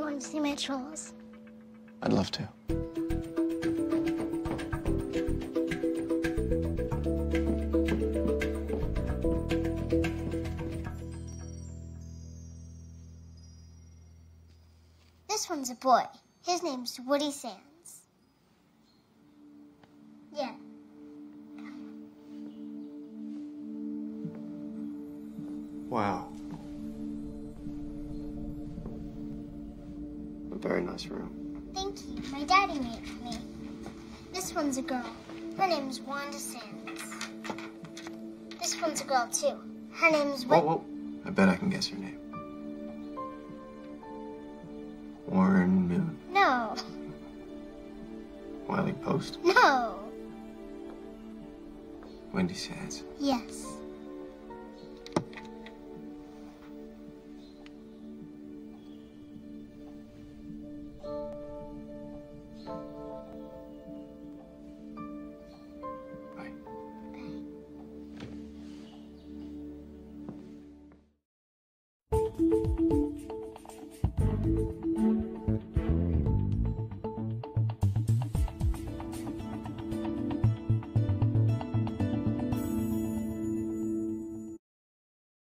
want to see my trolls. I'd love to. This one's a boy. His name's Woody Sands. Yeah. Wow. Very nice room. Thank you. My daddy made it for me. This one's a girl. Her name's Wanda Sands. This one's a girl, too. Her name's Whoa, whoa. I bet I can guess her name. Warren Moon. No. Wiley Post. No. Wendy Sands. Yes.